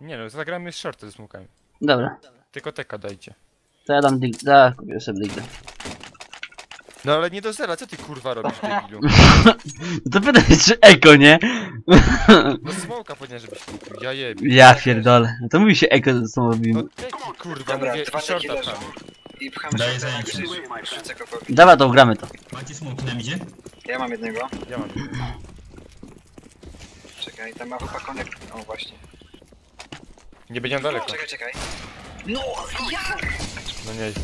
Nie no, zagramy z shorty ze smukami. Dobra, Tylko teka dajcie. to ja dam dig... Da, kupię sobie digdę. No ale nie do zera, co ty kurwa robisz, debilu? To pytaj czy eko, nie? No smoka powinien, żebyś kupił, ja jebie. Ja pierdolę. No to mówi się eko ze sobą No robimy. teki kurwa, Dobra, mówię dwa i shorta teki leżą. pchamy. I Daję się kogoś. Dobra, to gramy to. Macie smoki na midzie? Ja mam jednego. Ja mam. Czekaj, tam ma chyba konek. O właśnie. Nie będzie daleko. Czekaj, czekaj. No, ja! No nieźle.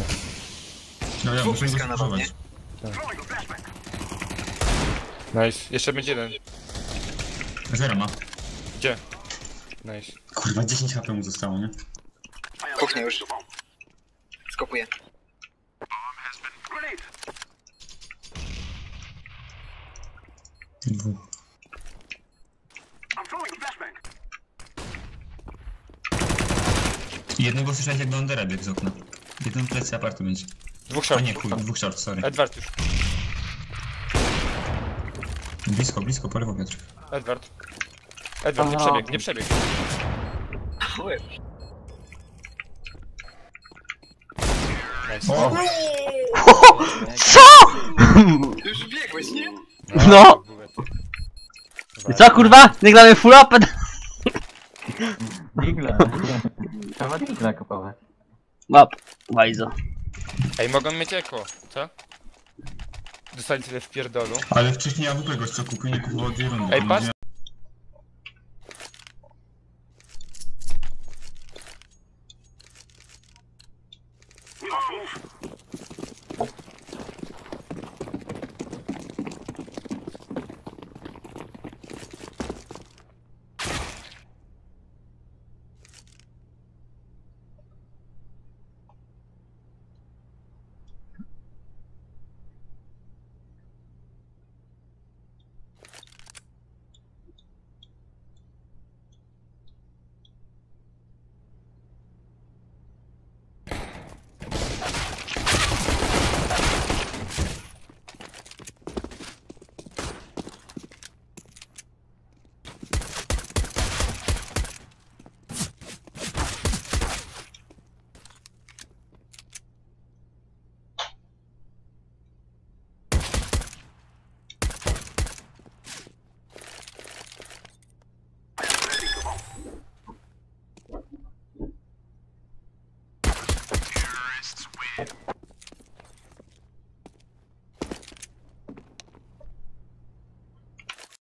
No ja muszę go skanował, spróbować. Nice. Jeszcze będzie jeden. Zero ma. Gdzie? Nice. Kurwa, 10 HP mu zostało, nie? Kuchnia już. Skopuję. Dwóch. Jednego słyszałeś jak do Undera biegł z okna. Jeden plecy będzie. Dwóch A short. nie, chuj, dwóch short, sorry. Edward już. Blisko, blisko, lewo Piotr. Edward. Edward, nie Aha. przebieg, nie przebieg. Nice. O! CO?! Ty już biegłeś, nie? No. I co kurwa? Nie gramy full up? Digle. Trzeba digle kupować. Map. Wajzo. Ej, mogą mieć eko, co? Dostali tyle w pierdolu. Ale wcześniej AWP gościa kupił, nie kupował dwie rundy. Ej, patrz,